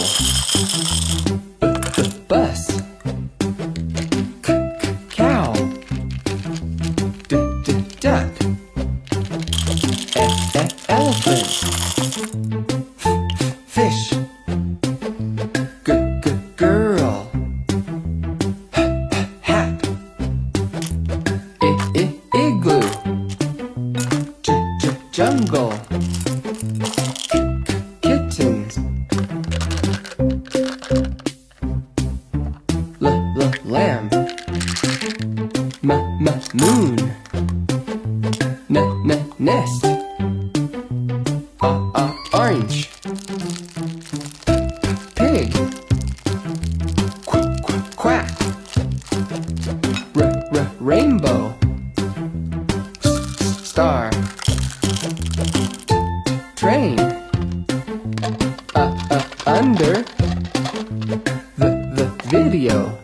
B bus. Cow. Duck. Elephant. Fish. Girl. Hat. Igloo. Jungle. lamb. M m moon. N n nest. A a orange. Pig. Qu qu quack. R r rainbow. S star. Train. Uh, uh, under the, the video.